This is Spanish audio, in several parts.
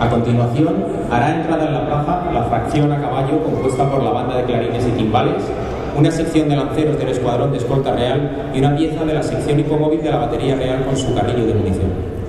A continuación, hará entrada en la plaza la fracción a caballo compuesta por la banda de clarines y timbales, una sección de lanceros del Escuadrón de Escolta Real y una pieza de la sección hipomóvil de la Batería Real con su carrillo de munición.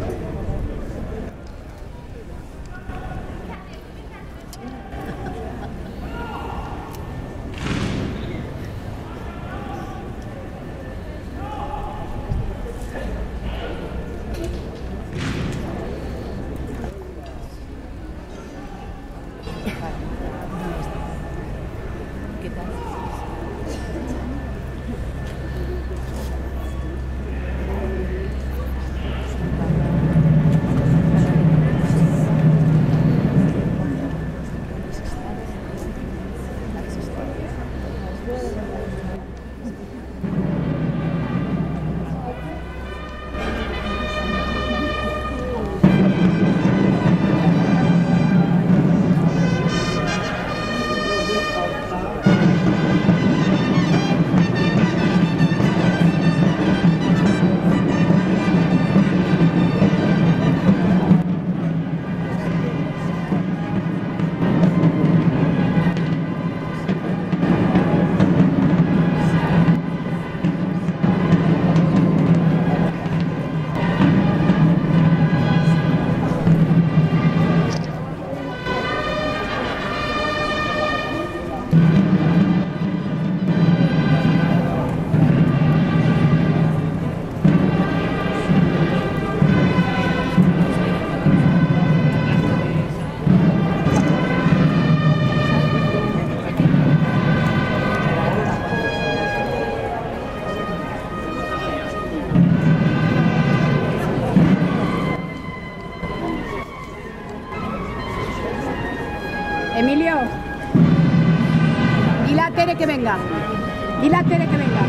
Tere que venga. Dile a Tere que venga.